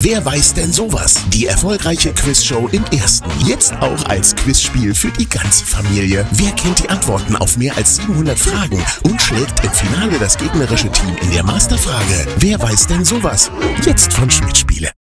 Wer weiß denn sowas? Die erfolgreiche Quizshow im ersten. Jetzt auch als Quizspiel für die ganze Familie. Wer kennt die Antworten auf mehr als 700 Fragen und schlägt im Finale das gegnerische Team in der Masterfrage? Wer weiß denn sowas? Jetzt von Schmidt Spiele.